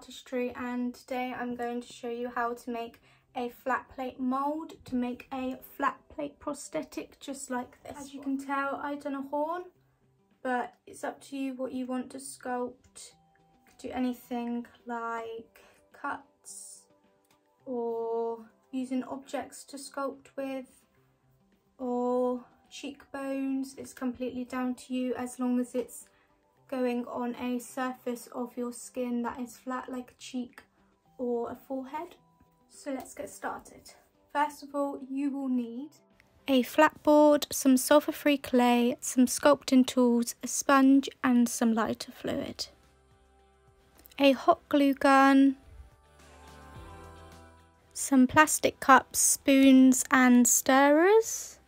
Artistry and today I'm going to show you how to make a flat plate mould to make a flat plate prosthetic just like this. As you can tell I've done a horn but it's up to you what you want to sculpt. do anything like cuts or using objects to sculpt with or cheekbones. It's completely down to you as long as it's going on a surface of your skin that is flat like a cheek or a forehead. So let's get started. First of all, you will need a flat board, some sulfur-free clay, some sculpting tools, a sponge and some lighter fluid. A hot glue gun, some plastic cups, spoons and stirrers,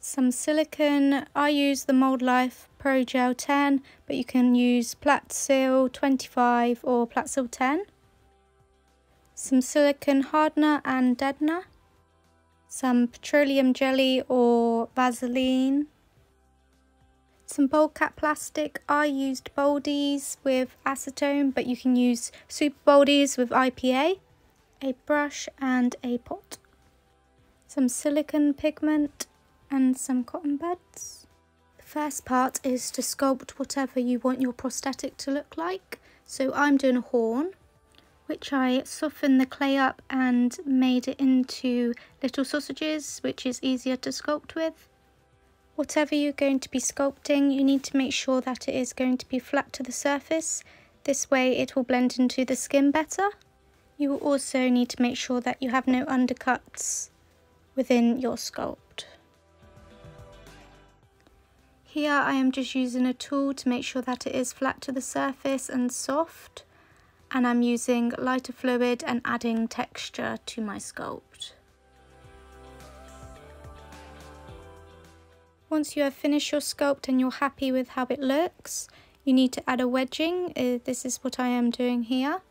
some silicone. I use the Mould Life Pro Gel 10, but you can use Seal 25 or Seal 10. Some silicone hardener and deadener. Some petroleum jelly or Vaseline. Some bald cap plastic. I used Baldiez with acetone, but you can use Super Baldiez with IPA. A brush and a pot. Some silicone pigment and some cotton buds. First part is to sculpt whatever you want your prosthetic to look like. So I'm doing a horn, which I softened the clay up and made it into little sausages, which is easier to sculpt with. Whatever you're going to be sculpting, you need to make sure that it is going to be flat to the surface. This way it will blend into the skin better. You will also need to make sure that you have no undercuts within your sculpt. Here I am just using a tool to make sure that it is flat to the surface and soft and I'm using lighter fluid and adding texture to my sculpt. Once you have finished your sculpt and you're happy with how it looks, you need to add a wedging. Uh, this is what I am doing here,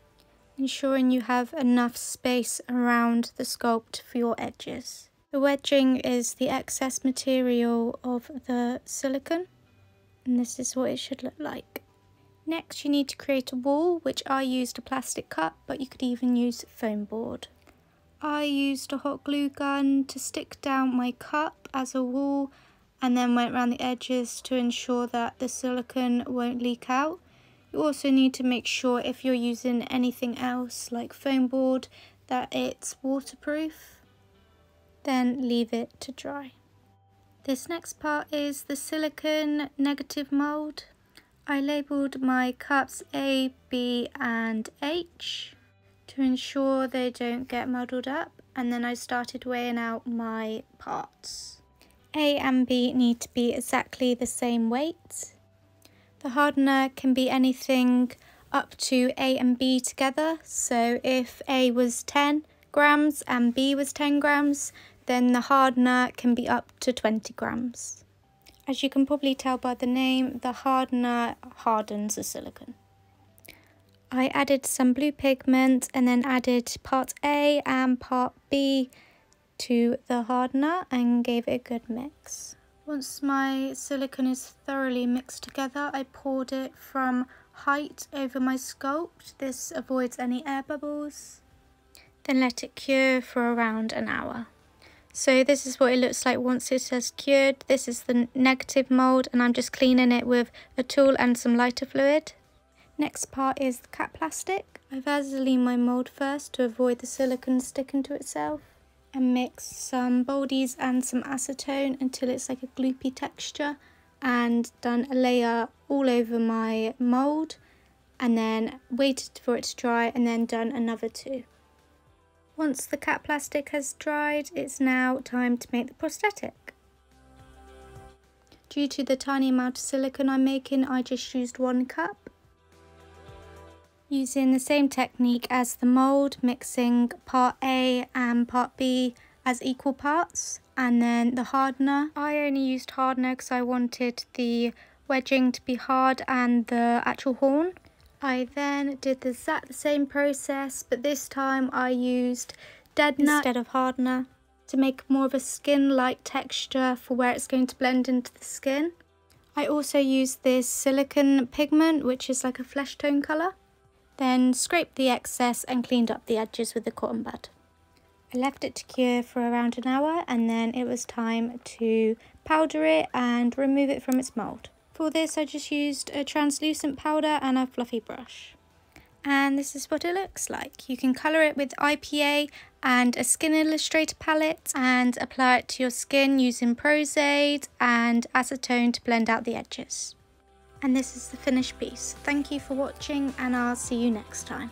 ensuring you have enough space around the sculpt for your edges. The wedging is the excess material of the silicone and this is what it should look like. Next you need to create a wall which I used a plastic cup but you could even use foam board. I used a hot glue gun to stick down my cup as a wall and then went around the edges to ensure that the silicone won't leak out. You also need to make sure if you're using anything else like foam board that it's waterproof then leave it to dry. This next part is the silicone negative mould. I labelled my cups A, B and H to ensure they don't get muddled up and then I started weighing out my parts. A and B need to be exactly the same weight. The hardener can be anything up to A and B together so if A was 10 grams and B was 10 grams then the hardener can be up to 20 grams. As you can probably tell by the name, the hardener hardens the silicone. I added some blue pigment and then added part A and part B to the hardener and gave it a good mix. Once my silicone is thoroughly mixed together, I poured it from height over my sculpt. This avoids any air bubbles. Then let it cure for around an hour. So this is what it looks like once it has cured. This is the negative mould and I'm just cleaning it with a tool and some lighter fluid. Next part is the cap plastic. I Vaseline my mould first to avoid the silicone sticking to itself and mix some Baldiez and some acetone until it's like a gloopy texture and done a layer all over my mould and then waited for it to dry and then done another two. Once the cap plastic has dried, it's now time to make the prosthetic. Due to the tiny amount of silicone I'm making, I just used one cup. Using the same technique as the mould, mixing part A and part B as equal parts and then the hardener. I only used hardener because I wanted the wedging to be hard and the actual horn. I then did the exact same process, but this time I used deadener instead of hardener to make more of a skin-like texture for where it's going to blend into the skin. I also used this silicone pigment, which is like a flesh tone colour. Then scraped the excess and cleaned up the edges with the cotton bud. I left it to cure for around an hour and then it was time to powder it and remove it from its mould. For this I just used a translucent powder and a fluffy brush. And this is what it looks like. You can colour it with IPA and a Skin Illustrator palette and apply it to your skin using Pros-Aide and acetone to blend out the edges. And this is the finished piece. Thank you for watching and I'll see you next time.